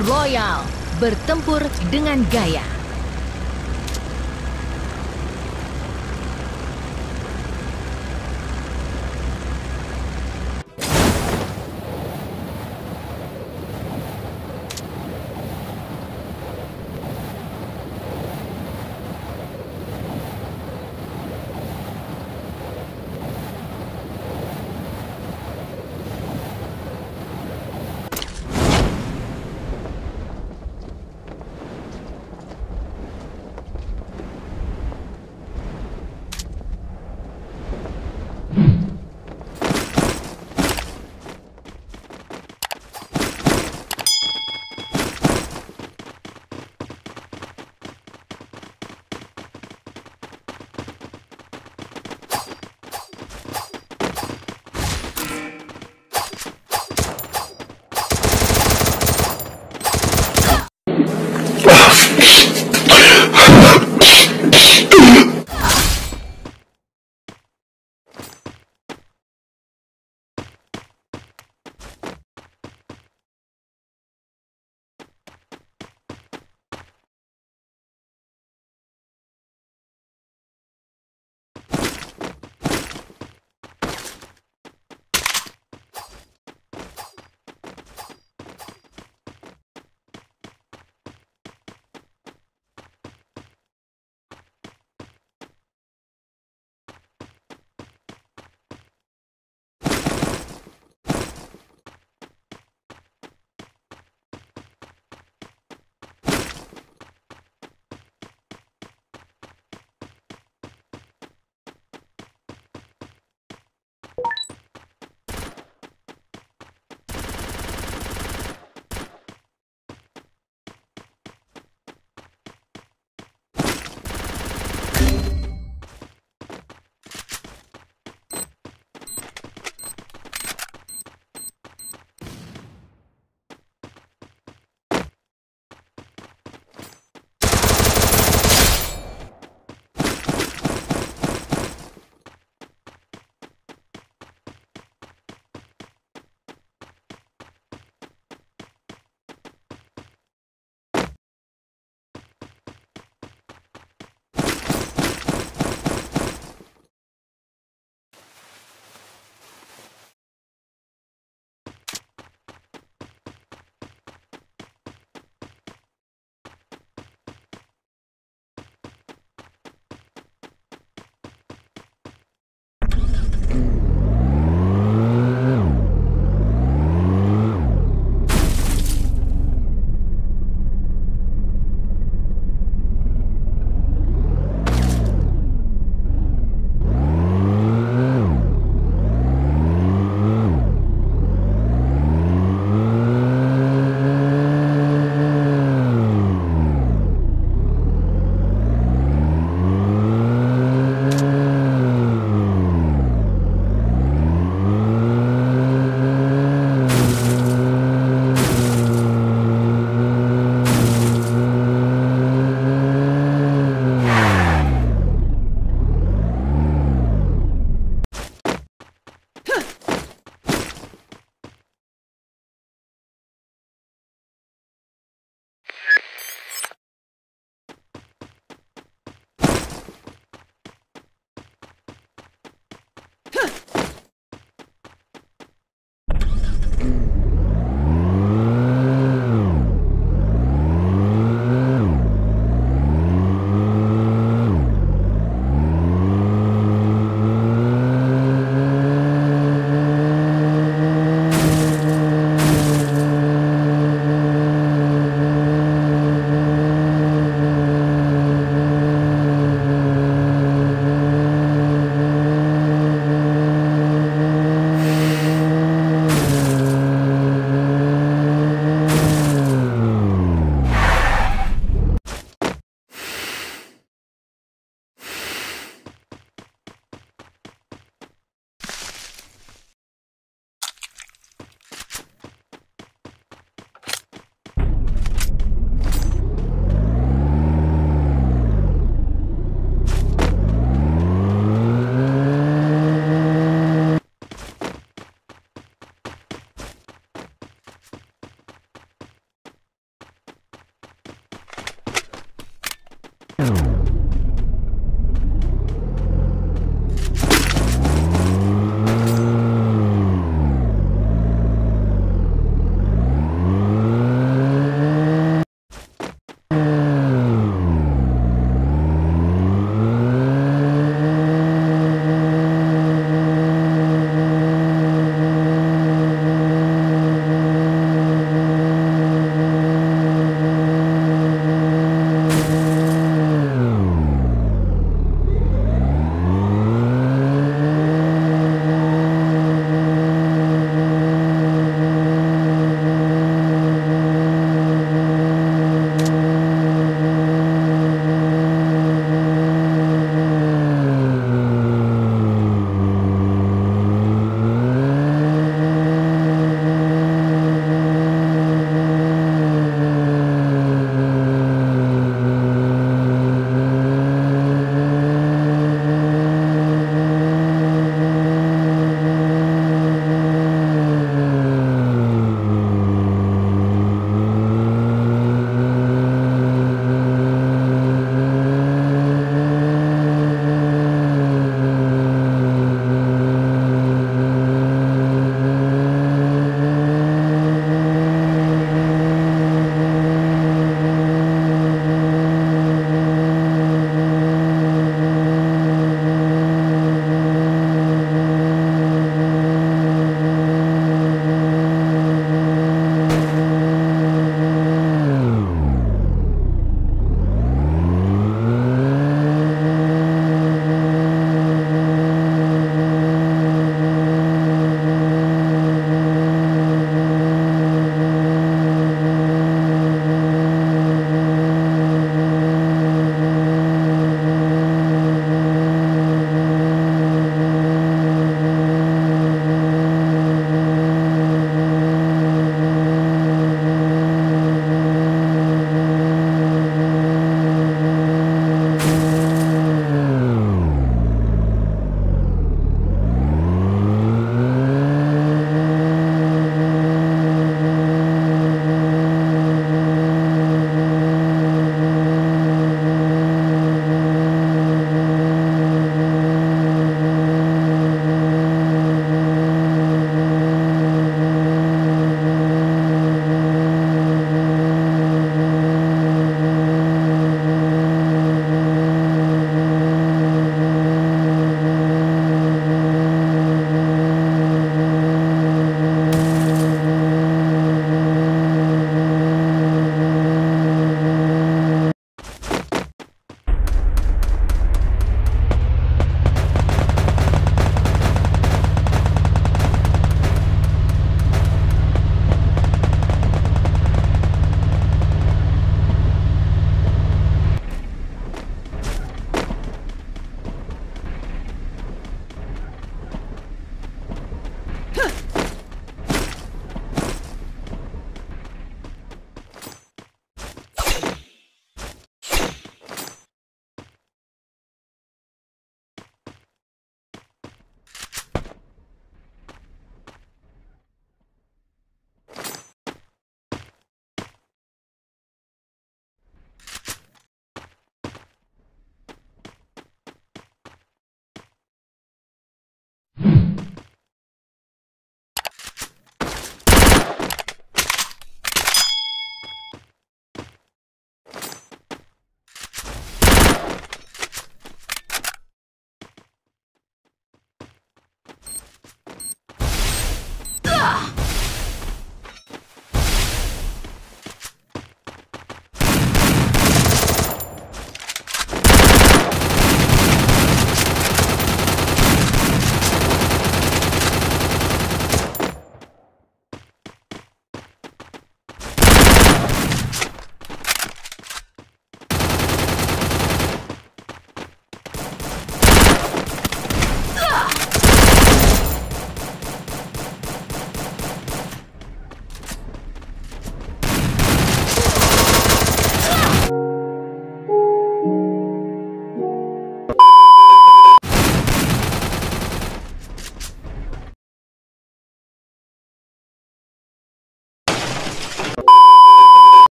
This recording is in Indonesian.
Royal bertempur dengan gaya.